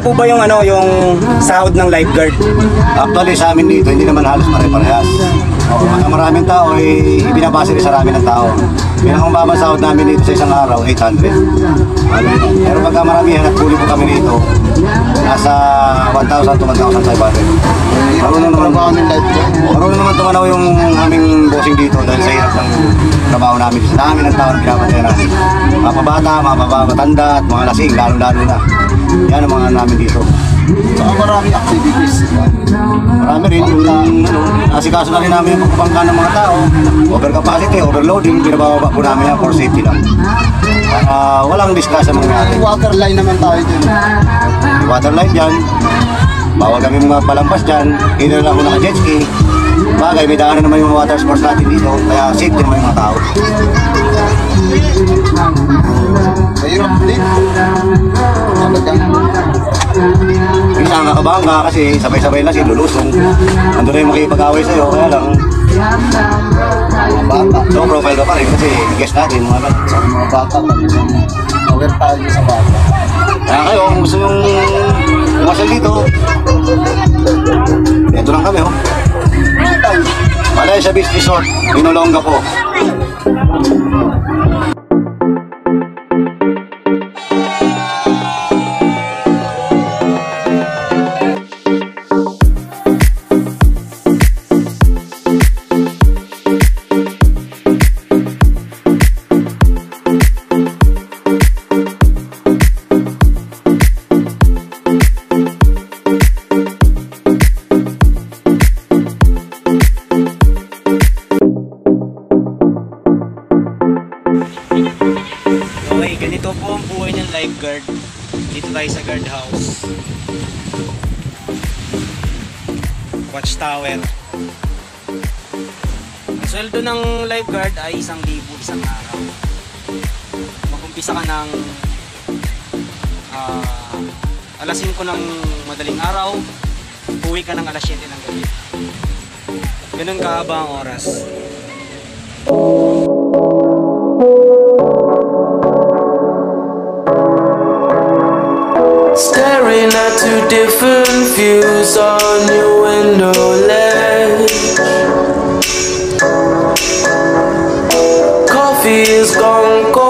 Magkano po ba yung ano yung sahod ng lifeguard? Actually sa amin dito, hindi naman halos pare-parehas. Ang maraming tao ay ibinabase rin sa rami ng tao. Pinakang baba sahod namin dito sa isang araw, 800. Ano, pero pagka maramihan at huli po kami dito, nasa 1,000 to 1,500. Marunong naman ba kami Marunong naman tumanaw yung aming bossing dito dahil sa hirap ng trabaho namin. Sa dami ng tao na pinapatay namin. Mga pabata, mga baba- matanda at mga lasing, lalo-lalo na. Yan ang mga namin dito. Saka maraming activities. Marami rin yung ano, asikaso na rin namin yung pagpangka ng mga tao. Overcapacity, overloading, pinabababa po namin yan for safety lang. Ah, walang discuss mga May water line naman tayo dun. waterline dyan. Bawal kami mga palampas dyan. Kaya lang ako naka-jet ski. Bagay, may daanan naman yung water sports natin dito. Kaya safety naman yung mga tao. Mahirap din. Minsan nakakabahan ka kasi sabay-sabay na si lulusong. Ando na yung makipag-away sa'yo. Kaya lang, mga bata. low profile ka pa rin kasi guest natin. Mga bata. Sa mga bata, aware tayo sa bata. Kaya kayo, kung gusto nyong umasal dito, ito lang kami, oh. Malaysia Beach Resort, Binolonga po. Ang buhay ng lifeguard. Dito tayo sa guardhouse. Watchtower. Ang sweldo ng lifeguard ay isang libo isang araw. Mag-umpisa ka ng ah, alas 5 ng madaling araw, uwi ka ng alas 7 ng gabi. Ganun kahaba ang oras. Staring at two different views on your window ledge. Coffee is gone cold.